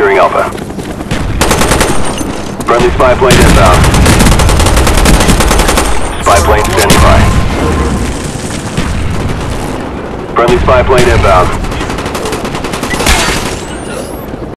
securing Alpha. Friendly spy plane inbound. Spy plane standing by. Friendly spy plane inbound.